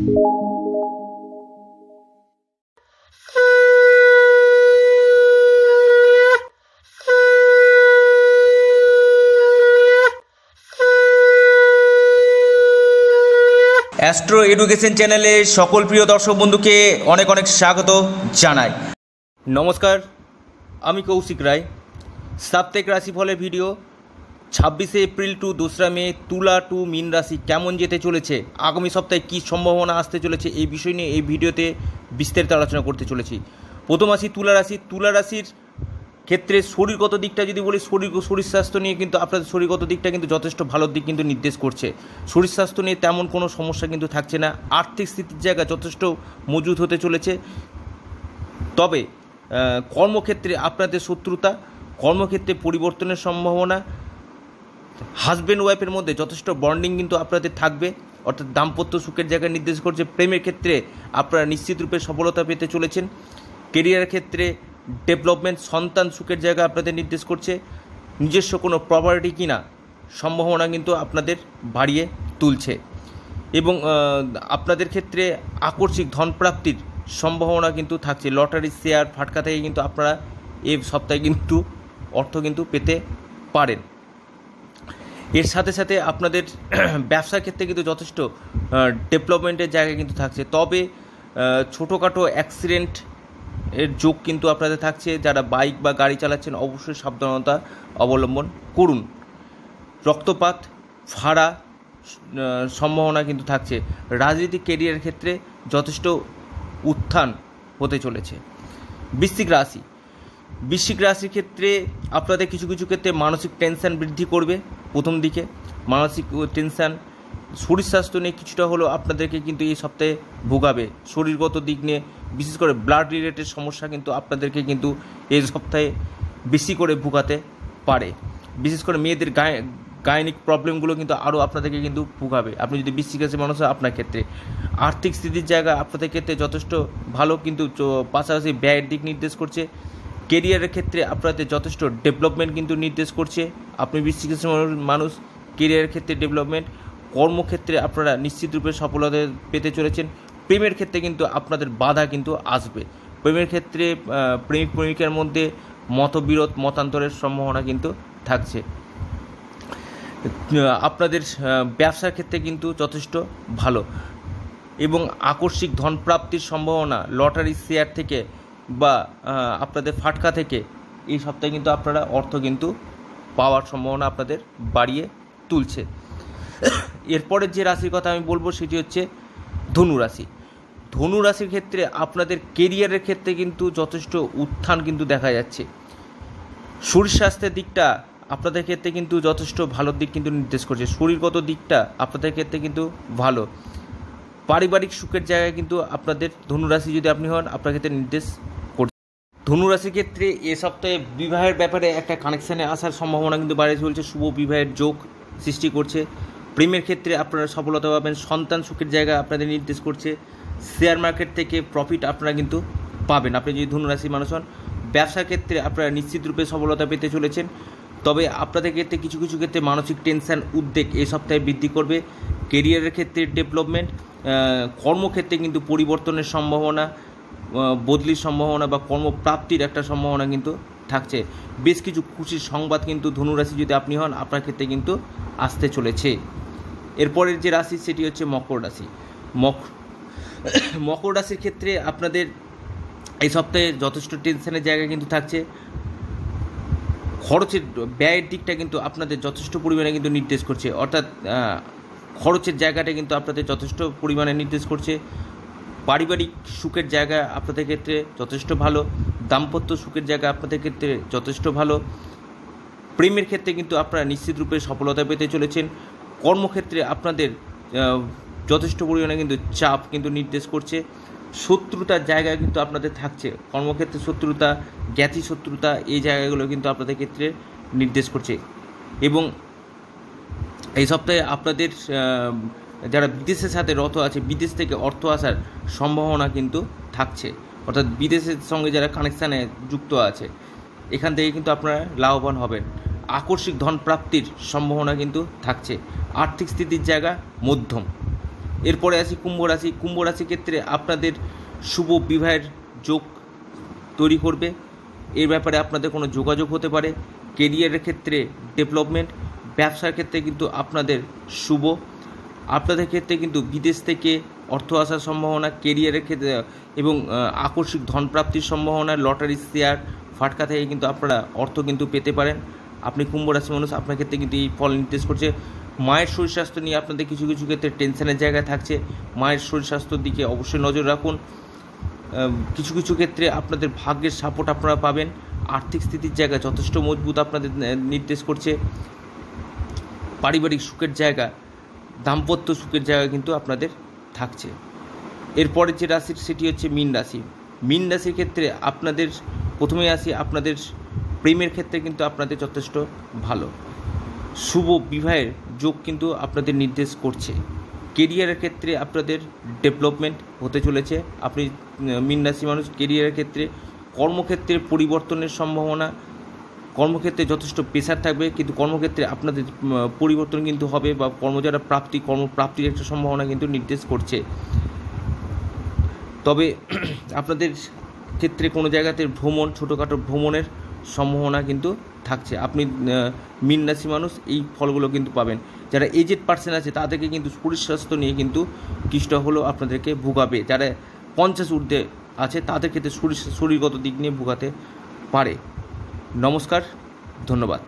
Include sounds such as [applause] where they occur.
Astro education চ্যানেলে সকল প্রিয় দর্শক বন্ধুকে অনেক অনেক স্বাগত জানাই। নমস্কার, আমি কৌশিক রায়। সাপ্তাহিক রাশিফলের ভিডিও ছাব্বিশে এপ্রিল টু দোসরা মে তুলা টু মিন রাশি কেমন যেতে চলেছে? আগামী সপ্তাহে কী সম্ভাবনা আসতে চলেছে? এই বিষয় নিয়ে এই ভিডিওতে বিস্তারিত আলোচনা করতে চলেছি। প্রথম আসি তুলা রাশি। তুলা রাশির ক্ষেত্রে শরীরগত দিকটা যদি বলি, শরীর শরীর স্বাস্থ্য নিয়ে কিন্তু আপনাদের শরীরগত দিকটা কিন্তু যথেষ্ট ভালো দিক কিন্তু নির্দেশ করছে। শরীর স্বাস্থ্য নিয়ে তেমন কোনো সমস্যা কিন্তু থাকছে না। আর্থিক স্থিতির জায়গা যথেষ্ট মজুত হতে চলেছে। তবে কর্মক্ষেত্রে আপনাদের শত্রুতা, কর্মক্ষেত্রে পরিবর্তনের সম্ভাবনা হাজব্যান্ড ওয়াইফের মধ্যে যথেষ্ট বন্ডিং কিন্তু আপনাদের থাকবে, অর্থাৎ দাম্পত্য সুখের জায়গায় নির্দেশ করছে। প্রেমের ক্ষেত্রে আপনারা নিশ্চিত রূপে সফলতা পেতে চলেছেন। কেরিয়ারের ক্ষেত্রে ডেভেলপমেন্ট, সন্তান সুখের জায়গা আপনাদের নির্দেশ করছে। নিজস্ব কোনো প্রপার্টি কিনা, সম্ভাবনা কিন্তু আপনাদের বাড়িয়ে তুলছে। এবং আপনাদের ক্ষেত্রে আকস্মিক ধনপ্রাপ্তির সম্ভাবনা কিন্তু থাকছে। লটারি, শেয়ার, ফাটকা থেকে কিন্তু আপনারা এই সপ্তাহে কিন্তু অর্থ কিন্তু পেতে পারেন। এর সাথে সাথে আপনাদের [clears throat] ব্যবসার ক্ষেত্রে কিন্তু যথেষ্ট ডেভেলপমেন্টের জায়গা কিন্তু থাকছে। তবে ছোটোখাটো অ্যাক্সিডেন্ট এর যোগ কিন্তু আপনাদের থাকছে। যারা বাইক বা গাড়ি চালাচ্ছেন, অবশ্যই সাবধানতা অবলম্বন করুন। রক্তপাত, ফাড়া সম্ভাবনা কিন্তু থাকছে। রাজনৈতিক কেরিয়ারের ক্ষেত্রে যথেষ্ট উত্থান হতে চলেছে। বৃশ্চিক রাশি। বৃশ্চিক রাশির ক্ষেত্রে আপনাদের কিছু কিছু ক্ষেত্রে মানসিক টেনশন বৃদ্ধি করবে। প্রথম দিকে। মানসিক টেনশন শরীর স্বাস্থ্য নিয়ে কিছুটা হলেও আপনাদেরকে কিন্তু এই সপ্তাহে ভোগাবে। শরীরগত দিক নিয়ে বিশেষ করে ব্লাড রিলেটেড সমস্যা কিন্তু আপনাদেরকে কিন্তু এই সপ্তাহে বেশি করে ভোগাতে পারে। বিশেষ করে মেয়েদের গায়ে, গায়নিক প্রবলেমগুলো কিন্তু আরও আপনাদেরকে কিন্তু ভোগাবে। আপনি যদি রাশির মানুষ হয় আপনার ক্ষেত্রে। আর্থিক স্থিতির জায়গা আপনাদের ক্ষেত্রে যথেষ্ট ভালো কিন্তু পাশাপাশি ব্যয়ের দিক নির্দেশ করছে। কেরিয়ারের ক্ষেত্রে আপনাদের যথেষ্ট ডেভেলপমেন্ট কিন্তু নির্দেশ করছে। আপনি বৃশ্চিক মানুষ- কেরিয়ারের ক্ষেত্রে ডেভেলপমেন্ট, কর্মক্ষেত্রে আপনারা নিশ্চিতরূপে সফলতা পেতে চলেছেন। প্রেমের ক্ষেত্রে কিন্তু আপনাদের বাধা কিন্তু আসবে। প্রেমের ক্ষেত্রে প্রেমিক প্রেমিকার মধ্যে মতবিরোধ, মতান্তরের সম্ভাবনা কিন্তু থাকছে। আপনাদের ব্যবসার ক্ষেত্রে কিন্তু যথেষ্ট ভালো। এবং আকস্মিক ধনপ্রাপ্তির সম্ভাবনা, লটারি, শেয়ার থেকে বা আপনাদের ফাটকা থেকে এই সপ্তাহে কিন্তু আপনারা অর্থ কিন্তু পাওয়ার সম্ভাবনা আপনাদের বাড়িয়ে তুলছে। এরপরের যে রাশির কথা আমি বলব সেটি হচ্ছে ধনু রাশি। ধনু রাশির ক্ষেত্রে আপনাদের কেরিয়ারের ক্ষেত্রে কিন্তু যথেষ্ট উত্থান কিন্তু দেখা যাচ্ছে। শরীর স্বাস্থ্যের দিকটা আপনাদের ক্ষেত্রে কিন্তু যথেষ্ট ভালো দিক কিন্তু নির্দেশ করছে। শরীরগত দিকটা আপনাদের ক্ষেত্রে কিন্তু ভালো। পারিবারিক সুখের জায়গায় কিন্তু আপনাদের ধনুরাশি যদি আপনি হন, আপনার ক্ষেত্রে নির্দেশ ধনুরাশির ক্ষেত্রে এ সপ্তাহে বিবাহের ব্যাপারে একটা কানেকশানে আসার সম্ভাবনা কিন্তু বাড়ে চলছে। শুভ বিবাহের যোগ সৃষ্টি করছে। প্রেমের ক্ষেত্রে আপনারা সফলতা পাবেন। সন্তান সুখের জায়গা আপনাদের নির্দেশ করছে। শেয়ার মার্কেট থেকে প্রফিট আপনারা কিন্তু পাবেন। আপনি যদি ধনুরাশির মানুষ হন, ব্যবসার ক্ষেত্রে আপনারা নিশ্চিত রূপে সফলতা পেতে চলেছেন। তবে আপনাদের ক্ষেত্রে কিছু কিছু ক্ষেত্রে মানসিক টেনশন উদ্বেগ এই সপ্তাহে বৃদ্ধি করবে। কেরিয়ারের ক্ষেত্রে ডেভেলপমেন্ট কর্মক্ষেত্রে কিন্তু পরিবর্তনের সম্ভাবনা। বদলির সম্ভাবনা বা কর্মপ্রাপ্তির একটা সম্ভাবনা কিন্তু থাকছে। বেশ কিছু খুশির সংবাদ কিন্তু ধনুরাশি যদি আপনি হন, আপনার ক্ষেত্রে কিন্তু আসতে চলেছে। এরপরের যে রাশি, সেটি হচ্ছে মকর রাশি। মক, [coughs] মকর রাশির ক্ষেত্রে আপনাদের এই সপ্তাহে যথেষ্ট টেনশনের জায়গা কিন্তু থাকছে। খরচের ব্যয়ের দিকটা কিন্তু আপনাদের যথেষ্ট পরিমাণে কিন্তু নির্দেশ করছে। অর্থাৎ খরচের জায়গাটা কিন্তু আপনাদের যথেষ্ট পরিমাণে নির্দেশ করছে। পারিবারিক সুখের জায়গা আপনাদের ক্ষেত্রে যথেষ্ট ভালো, দাম্পত্য সুখের জায়গা আপনাদের ক্ষেত্রে যথেষ্ট ভালো। প্রেমের ক্ষেত্রে কিন্তু আপনারা নিশ্চিত রূপে সফলতা পেতে চলেছেন। কর্মক্ষেত্রে আপনাদের যথেষ্ট পরিমাণে কিন্তু চাপ কিন্তু নির্দেশ করছে। শত্রুতার জায়গা কিন্তু আপনাদের থাকছে। কর্মক্ষেত্রে শত্রুতা, জ্ঞাতি শত্রুতা, এই জায়গাগুলো কিন্তু আপনাদের ক্ষেত্রে নির্দেশ করছে। এবং এই সপ্তাহে আপনাদের যারা বিদেশের সাথে রত আছে, বিদেশ থেকে অর্থ আসার সম্ভাবনা কিন্তু থাকছে। অর্থাৎ বিদেশের সঙ্গে যারা কানেকশানে যুক্ত আছে, এখান থেকে কিন্তু আপনারা লাভবান হবেন। আকস্মিক ধন প্রাপ্তির সম্ভাবনা কিন্তু থাকছে। আর্থিক স্থিতির জায়গা মধ্যম। এরপরে আসি কুম্ভ রাশি। কুম্ভ রাশির ক্ষেত্রে আপনাদের শুভ বিবাহের যোগ তৈরি করবে। এর ব্যাপারে আপনাদের কোনো যোগাযোগ হতে পারে। কেরিয়ারের ক্ষেত্রে ডেভেলপমেন্ট ব্যবসার ক্ষেত্রে কিন্তু আপনাদের শুভ। আপনাদের ক্ষেত্রে কিন্তু বিদেশ থেকে অর্থ আসার সম্ভাবনা কেরিয়ারের ক্ষেত্রে এবং আকস্মিক ধনপ্রাপ্তির সম্ভাবনা লটারি শেয়ার ফাটকা থেকে কিন্তু আপনারা অর্থ কিন্তু পেতে পারেন। আপনি কুম্ভ রাশি মানুষ, আপনার ক্ষেত্রে কিন্তু এই ফল নির্দেশ করছে। মায়ের শরীর স্বাস্থ্য নিয়ে আপনাদের কিছু কিছু ক্ষেত্রে টেনশনের জায়গায় থাকছে। মায়ের শরীর স্বাস্থ্যর দিকে অবশ্যই নজর রাখুন। কিছু কিছু ক্ষেত্রে আপনাদের ভাগ্যের সাপোর্ট আপনারা পাবেন। আর্থিক স্থিতির জায়গা যথেষ্ট মজবুত আপনাদের নির্দেশ করছে। পারিবারিক সুখের জায়গা দাম্পত্য সুখের জায়গা কিন্তু আপনাদের থাকছে। এরপরে যে রাশির, সেটি হচ্ছে মীন রাশি। মীন রাশির ক্ষেত্রে আপনাদের প্রথমেই আসি আপনাদের প্রেমের ক্ষেত্রে কিন্তু আপনাদের যথেষ্ট ভালো। শুভ বিবাহের যোগ কিন্তু আপনাদের নির্দেশ করছে। কেরিয়ারের ক্ষেত্রে আপনাদের ডেভেলপমেন্ট হতে চলেছে। আপনি, মীন রাশি মানুষ কেরিয়ারের ক্ষেত্রে কর্মক্ষেত্রে পরিবর্তনের সম্ভাবনা কর্মক্ষেত্রে যথেষ্ট প্রেশার থাকবে, কিন্তু কর্মক্ষেত্রে আপনাদের পরিবর্তন কিন্তু হবে বা কর্মযারা প্রাপ্তি কর্মপ্রাপ্তির একটা সম্ভাবনা কিন্তু নির্দেশ করছে। তবে [clears throat] আপনাদের ক্ষেত্রে কোনো জায়গাতে ভ্রমণ, ছোটোখাটো ভ্রমণের সম্ভাবনা কিন্তু থাকছে। আপনি মীন রাশি মানুষ, এই ফলগুলো কিন্তু পাবেন। যারা এজেড পার্সন আছে, তাদেরকে কিন্তু শরীর স্বাস্থ্য নিয়ে কিন্তু কিছুটা হলেও আপনাদেরকে ভোগাবে। যারা পঞ্চাশ ঊর্ধ্বে আছে, তাদের ক্ষেত্রে শরীর, শরীরগত দিক নিয়ে ভোগাতে পারে। নমস্কার ধন্যবাদ।